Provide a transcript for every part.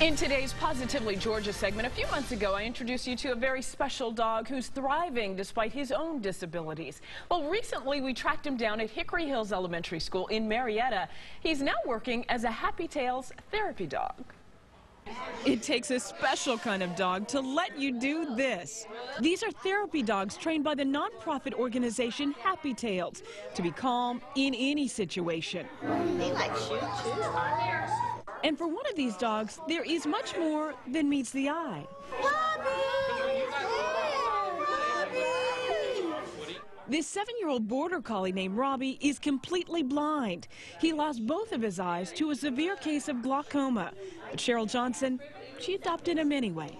In today's Positively Georgia segment, a few months ago, I introduced you to a very special dog who's thriving despite his own disabilities. Well, recently we tracked him down at Hickory Hills Elementary School in Marietta. He's now working as a Happy Tails therapy dog. It takes a special kind of dog to let you do this. These are therapy dogs trained by the nonprofit organization Happy Tails to be calm in any situation. They like shoot too. And for one of these dogs, there is much more than meets the eye. This seven-year-old border collie named Robbie is completely blind. He lost both of his eyes to a severe case of glaucoma. But Cheryl Johnson, she adopted him anyway.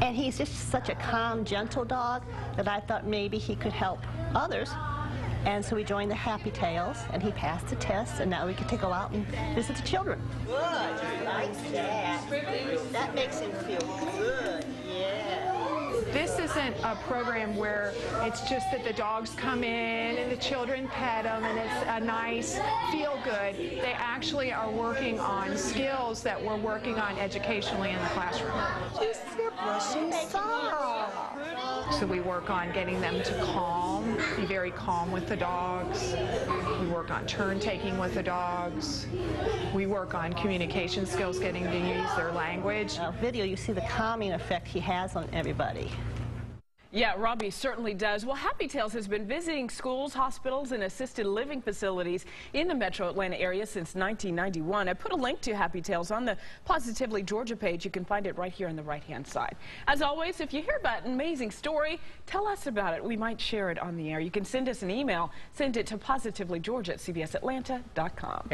And he's just such a calm, gentle dog that I thought maybe he could help others and so we joined the Happy Tails, and he passed the test, and now we get to go out and visit the children. Good, like that. That makes him feel good, yeah. This isn't a program where it's just that the dogs come in and the children pet them and it's a nice feel good. They actually are working on skills that we're working on educationally in the classroom. Just brushing soft. So we work on getting them to calm, be very calm with the dogs. We work on turn taking with the dogs. We work on communication skills, getting to use their language. Uh, video, you see the calming effect he has on everybody. Yeah, Robbie certainly does. Well, Happy Tails has been visiting schools, hospitals, and assisted living facilities in the metro Atlanta area since 1991. I put a link to Happy Tails on the Positively Georgia page. You can find it right here on the right-hand side. As always, if you hear about an amazing story, tell us about it. We might share it on the air. You can send us an email. Send it to positivelygeorgia at cbsatlanta.com.